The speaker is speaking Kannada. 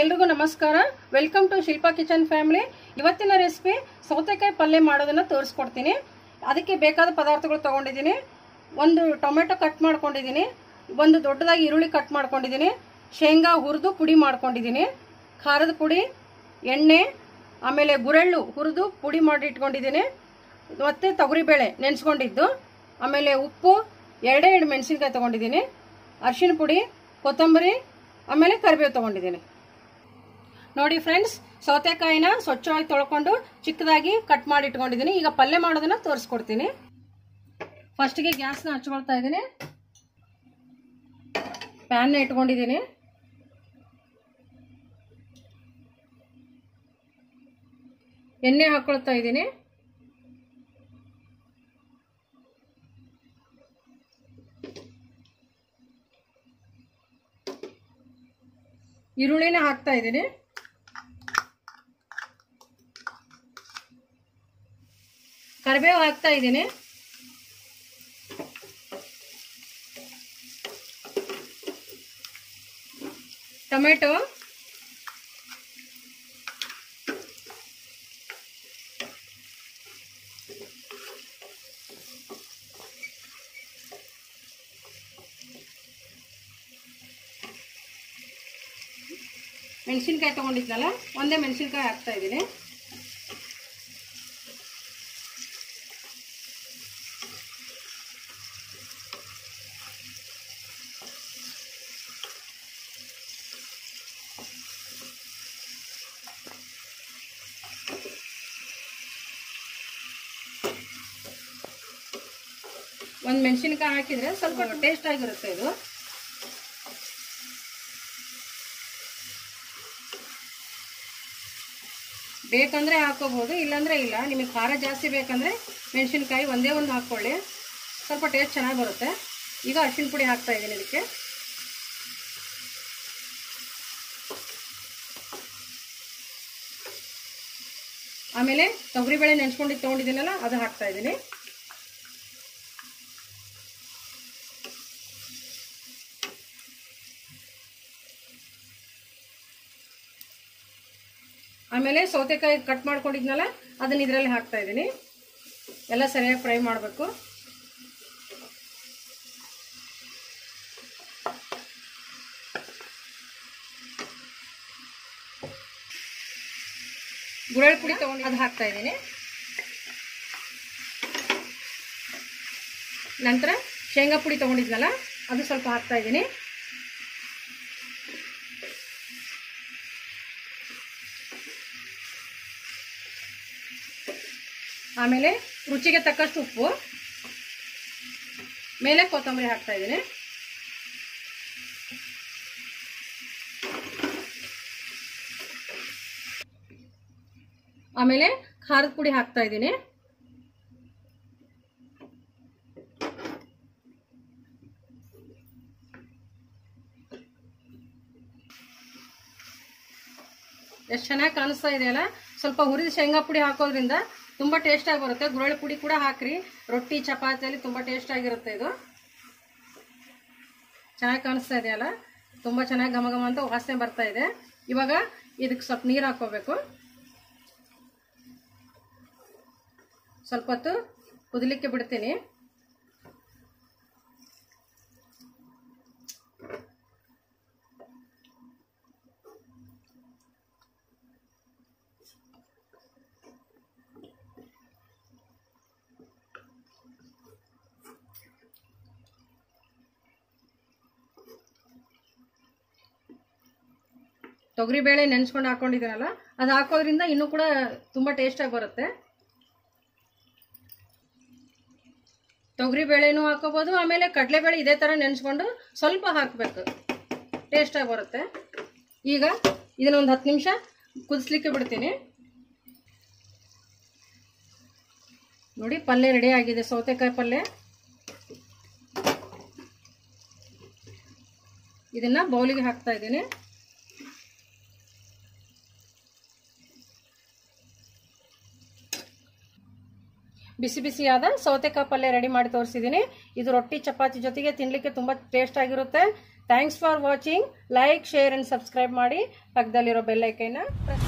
ಎಲ್ರಿಗೂ ನಮಸ್ಕಾರ. Welcome to Shilpa kitchen family ಇವತ್ತಿನ ರೆಸಿಪಿ ಸೌತೆಕಾಯಿ ಪಲ್ಯ ಮಾಡೋದನ್ನ ತೋರಿಸ್ಕೊಡ್ತೀನಿ. ಅದಕ್ಕೆ ಬೇಕಾದ ಪದಾರ್ಥಗಳು ತಗೊಂಡಿದ್ದೀನಿ. ಒಂದು ಟೊಮೆಟೊ ಕಟ್ ಮಾಡ್ಕೊಂಡಿದ್ದೀನಿ. ಒಂದು ದೊಡ್ಡದಾಗಿ ಈರುಳ್ಳಿ ಕಟ್ ಮಾಡ್ಕೊಂಡಿದ್ದೀನಿ. ಶೇಂಗಾ ಹುರಿದು ಪುಡಿ ಮಾಡ್ಕೊಂಡಿದ್ದೀನಿ. ಖಾರದ ಪುಡಿ, ಎಣ್ಣೆ, ಆಮೇಲೆ ಗುರೆಳ್ಳು ಹುರಿದು ಪುಡಿ ಮಾಡಿ ಇಟ್ಕೊಂಡಿದ್ದೀನಿ. ಮತ್ತು ತೊಗರಿಬೇಳೆ ನೆನೆಸ್ಕೊಂಡಿದ್ದು. ಆಮೇಲೆ ಉಪ್ಪು, ಎರಡೇ ಎರಡು ಮೆಣಸಿನ್ಕಾಯಿ ತೊಗೊಂಡಿದ್ದೀನಿ. ಅರ್ಶಿನ ಪುಡಿ, ಕೊತ್ತಂಬರಿ, ಆಮೇಲೆ ಕರಿಬೇವು ತೊಗೊಂಡಿದ್ದೀನಿ. ನೋಡಿ ಫ್ರೆಂಡ್ಸ್ ಸೌತೆಕಾಯಿನ ಸ್ವಚ್ಛವಾಗಿ ತೊಳ್ಕೊಂಡು ಚಿಕ್ಕದಾಗಿ ಕಟ್ ಮಾಡಿ ಇಟ್ಕೊಂಡಿದ್ದೀನಿ. ಈಗ ಪಲ್ಯ ಮಾಡೋದನ್ನ ತೋರಿಸ್ಕೊಡ್ತೀನಿ. ಫಸ್ಟ್ಗೆ ಗ್ಯಾಸ್ನ ಹಚ್ಕೊಳ್ತಾ ಇದ್ದೀನಿ. ಪ್ಯಾನ್ನ ಇಟ್ಕೊಂಡಿದ್ದೀನಿ. ಎಣ್ಣೆ ಹಾಕೊಳ್ತಾ ಇದ್ದೀನಿ. ಈರುಳ್ಳಿನ ಹಾಕ್ತಾ ಇದ್ದೀನಿ. ಕರಿಬೇವು ಹಾಕ್ತಾ ಇದ್ದೀನಿ. ಟೊಮೆಟೊ. ಮೆಣಸಿನ್ಕಾಯಿ ತೊಗೊಂಡಿದ್ನಲ್ಲ ಒಂದೇ ಮೆಣಸಿನ್ಕಾಯಿ ಹಾಕ್ತಾ ಇದ್ದೀನಿ. ಒಂದು ಮೆಣಸಿನ್ಕಾಯಿ ಹಾಕಿದ್ರೆ ಸ್ವಲ್ಪ ಟೇಸ್ಟ್ ಆಗಿರುತ್ತೆ ಇದು. ಬೇಕಂದ್ರೆ ಹಾಕೋಬಹುದು ಇಲ್ಲಾಂದ್ರೆ ಇಲ್ಲ. ನಿಮಗೆ ಖಾರ ಜಾಸ್ತಿ ಬೇಕಂದ್ರೆ ಮೆಣಸಿನ್ಕಾಯಿ ಒಂದೇ ಒಂದು ಹಾಕ್ಕೊಳ್ಳಿ. ಸ್ವಲ್ಪ ಟೇಸ್ಟ್ ಚೆನ್ನಾಗಿ ಬರುತ್ತೆ. ಈಗ ಅರಿಶಿನ ಪುಡಿ ಹಾಕ್ತಾ ಇದ್ದೀನಿ ಇದಕ್ಕೆ. ಆಮೇಲೆ ತೊಗರಿಬೇಳೆ ನೆನ್ಸ್ಕೊಂಡಿದ್ದು ತೊಗೊಂಡಿದ್ದೀನಲ್ಲ, ಅದು ಹಾಕ್ತಾ ಇದ್ದೀನಿ. ಆಮೇಲೆ ಸೌತೆಕಾಯಿ ಕಟ್ ಮಾಡ್ಕೊಂಡಿದ್ನಲ್ಲ, ಅದನ್ನ ಇದರಲ್ಲಿ ಹಾಕ್ತಾ ಇದ್ದೀನಿ. ಎಲ್ಲ ಸರಿಯಾಗಿ ಫ್ರೈ ಮಾಡಬೇಕು. ಗುರಳ್ ಪುಡಿ ತಗೊಂಡು ಅದು ಹಾಕ್ತಾ ಇದ್ದೀನಿ. ನಂತರ ಶೇಂಗಾ ಪುಡಿ ತಗೊಂಡಿದ್ನಲ್ಲ, ಅದು ಸ್ವಲ್ಪ ಹಾಕ್ತಾ ಇದ್ದೀನಿ. ಆಮೇಲೆ ರುಚಿಗೆ ತಕ್ಕಷ್ಟು ಉಪ್ಪು. ಮೇಲೆ ಕೊತ್ತಂಬರಿ ಹಾಕ್ತಾ ಇದ್ದೀನಿ. ಆಮೇಲೆ ಖಾರದ ಪುಡಿ ಹಾಕ್ತಾ ಇದ್ದೀನಿ. ಎಷ್ಟು ಚೆನ್ನಾಗಿ ಕಾಣಿಸ್ತಾ ಇದೆಯಲ್ಲ? ಸ್ವಲ್ಪ ಹುರಿದ ಶೇಂಗಾ ಪುಡಿ ಹಾಕೋದ್ರಿಂದ ತುಂಬ ಟೇಸ್ಟಾಗಿ ಬರುತ್ತೆ. ಗುರಳಿ ಪುಡಿ ಕೂಡ ಹಾಕ್ರಿ. ರೊಟ್ಟಿ, ಚಪಾತಿಯಲ್ಲಿ ತುಂಬ ಟೇಸ್ಟಾಗಿರುತ್ತೆ ಇದು. ಚೆನ್ನಾಗಿ ಕಾಣಿಸ್ತಾ ಇದೆಯಲ್ಲ ತುಂಬ ಚೆನ್ನಾಗಿ ಘಮ ಘಮ ಅಂತ ವಾಸನೆ ಬರ್ತಾ ಇದೆ. ಇವಾಗ ಇದಕ್ಕೆ ಸ್ವಲ್ಪ ನೀರು ಹಾಕೋಬೇಕು ಸ್ವಲ್ಪ ಹೊತ್ತು ಕುದಲಿಕ್ಕೆ ಬಿಡ್ತೀನಿ. ತೊಗರಿಬೇಳೆ ನೆನೆಸ್ಕೊಂಡು ಹಾಕೊಂಡಿದ್ದೀನಲ್ಲ, ಅದು ಹಾಕೋದ್ರಿಂದ ಇನ್ನೂ ಕೂಡ ತುಂಬ ಟೇಸ್ಟಾಗಿ ಬರುತ್ತೆ. ತೊಗರಿಬೇಳೆನೂ ಹಾಕೋಬೋದು, ಆಮೇಲೆ ಕಡಲೆಬೇಳೆ ಇದೇ ಥರ ನೆನೆಸ್ಕೊಂಡು ಸ್ವಲ್ಪ ಹಾಕಬೇಕು. ಟೇಸ್ಟಾಗಿ ಬರುತ್ತೆ. ಈಗ ಇದನ್ನೊಂದು ಹತ್ತು ನಿಮಿಷ ಕುದಿಸ್ಲಿಕ್ಕೆ ಬಿಡ್ತೀನಿ. ನೋಡಿ ಪಲ್ಯ ರೆಡಿ ಆಗಿದೆ, ಸೌತೆಕಾಯಿ ಪಲ್ಯ ಇದನ್ನು ಬೌಲಿಗೆ ಹಾಕ್ತಾ ಇದ್ದೀನಿ. ಬಿಸಿ ಬಿಸಿಯಾದ ಸೌತೆಕಾಯಿ ಪಲ್ಯ ರೆಡಿ ಮಾಡಿ ತೋರಿಸಿದ್ದೀನಿ ಇದು ರೊಟ್ಟಿ, ಚಪಾತಿ ಜೊತೆಗೆ ತಿನ್ನಲಿಕ್ಕೆ ತುಂಬ ಟೇಸ್ಟ್ ಆಗಿರುತ್ತೆ. Thanks for watching like share and subscribe ಮಾಡಿ ಪಕ್ಕದಲ್ಲಿರೋ ಬೆಲ್ಲೈಕೈನ ಪ್ರೆಸ್